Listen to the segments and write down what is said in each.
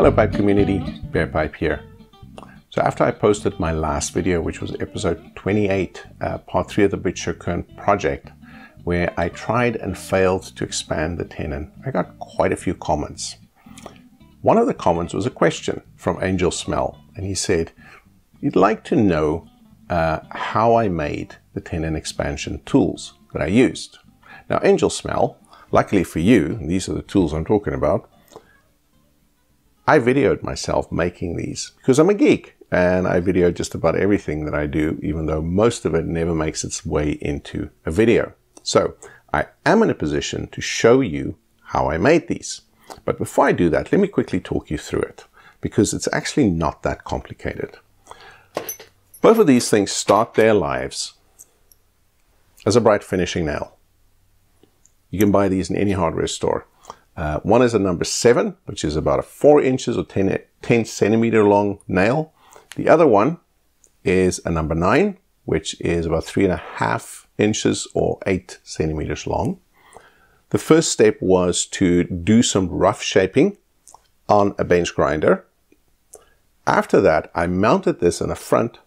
Hello Pipe community, Bare Pipe here. So after I posted my last video, which was episode 28, uh, part 3 of the Butz Choquin project, where I tried and failed to expand the tenon, I got quite a few comments. One of the comments was a question from Angel Smell, and he said, You'd like to know uh, how I made the tenon expansion tools that I used. Now, Angel Smell, luckily for you, these are the tools I'm talking about, I videoed myself making these because I'm a geek and I video just about everything that I do, even though most of it never makes its way into a video. So I am in a position to show you how I made these. But before I do that, let me quickly talk you through it because it's actually not that complicated. Both of these things start their lives as a bright finishing nail. You can buy these in any hardware store. Uh, one is a number 7, which is about a 4 inches or 10, 10 centimeter long nail. The other one is a number 9, which is about 3.5 inches or 8 centimeters long. The first step was to do some rough shaping on a bench grinder. After that, I mounted this in the front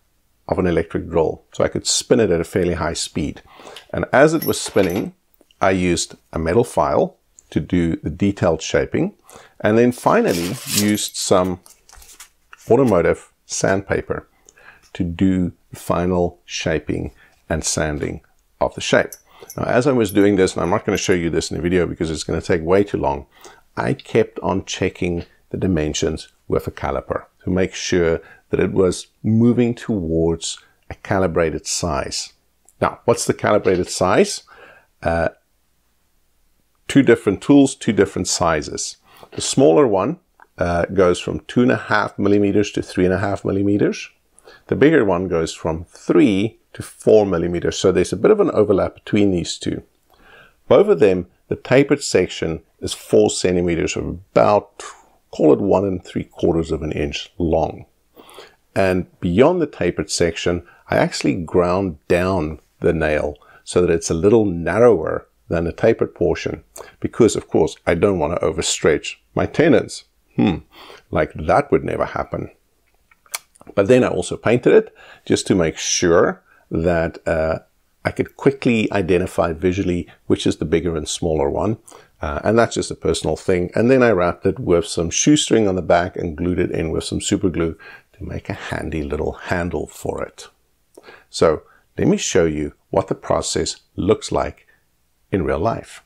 of an electric drill so I could spin it at a fairly high speed. And as it was spinning, I used a metal file to do the detailed shaping and then finally used some automotive sandpaper to do the final shaping and sanding of the shape. Now, as I was doing this, and I'm not going to show you this in the video because it's going to take way too long, I kept on checking the dimensions with a caliper to make sure that it was moving towards a calibrated size. Now, what's the calibrated size? Uh, two different tools, two different sizes. The smaller one uh, goes from two and a half millimeters to three and a half millimeters. The bigger one goes from three to four millimeters. So there's a bit of an overlap between these two. Both of them, the tapered section is four centimeters or about, call it one and three quarters of an inch long. And beyond the tapered section, I actually ground down the nail so that it's a little narrower than the tapered portion because, of course, I don't want to overstretch my tenons. Hmm, like that would never happen. But then I also painted it just to make sure that uh, I could quickly identify visually which is the bigger and smaller one. Uh, and that's just a personal thing. And then I wrapped it with some shoestring on the back and glued it in with some super glue to make a handy little handle for it. So let me show you what the process looks like in real life.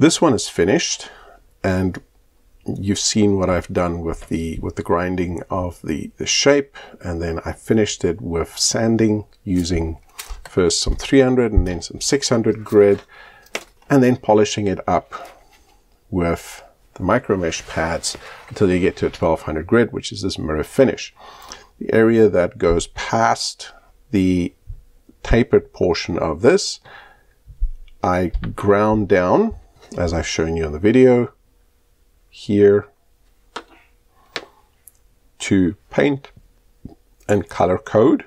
This one is finished and you've seen what I've done with the with the grinding of the, the shape and then I finished it with sanding using first some 300 and then some 600 grit and then polishing it up with the micro mesh pads until you get to a 1200 grit which is this mirror finish. The area that goes past the tapered portion of this I ground down as I've shown you in the video here to paint and color code.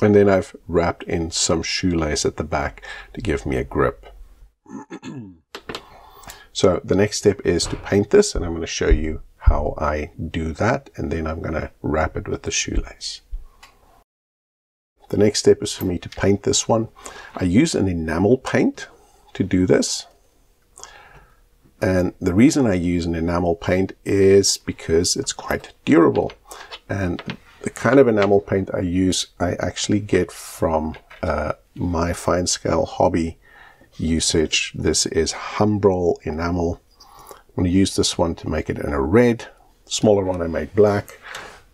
And then I've wrapped in some shoelace at the back to give me a grip. so the next step is to paint this and I'm going to show you how I do that and then I'm going to wrap it with the shoelace. The next step is for me to paint this one. I use an enamel paint to do this. And the reason I use an enamel paint is because it's quite durable. And the kind of enamel paint I use, I actually get from uh, my fine scale hobby usage. This is Humbrol enamel. I'm going to use this one to make it in a red. Smaller one I made black.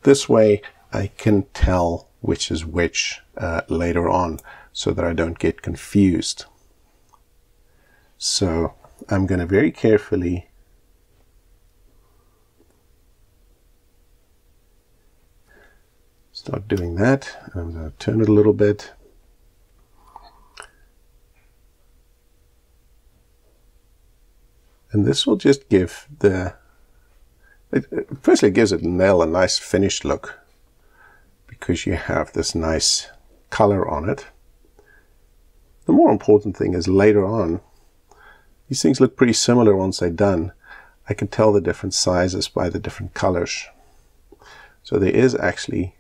This way I can tell which is which uh, later on so that I don't get confused. So I'm going to very carefully start doing that. I'm going to turn it a little bit. And this will just give the, it, firstly it gives it nail a nice finished look because you have this nice color on it. The more important thing is later on these things look pretty similar once they're done. I can tell the different sizes by the different colors. So there is actually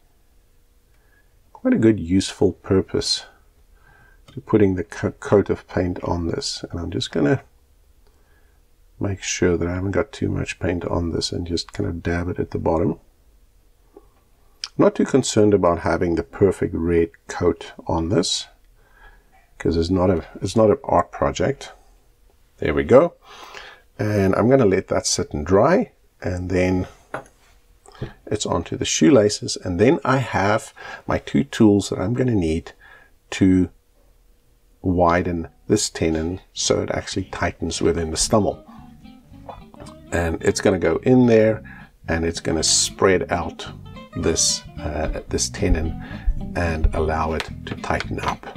quite a good useful purpose to putting the coat of paint on this. And I'm just going to make sure that I haven't got too much paint on this and just kind of dab it at the bottom. I'm not too concerned about having the perfect red coat on this because it's not a it's not an art project. There we go. And I'm going to let that sit and dry. And then it's onto the shoelaces. And then I have my two tools that I'm going to need to widen this tenon so it actually tightens within the stummel. And it's going to go in there and it's going to spread out this, uh, this tenon and allow it to tighten up.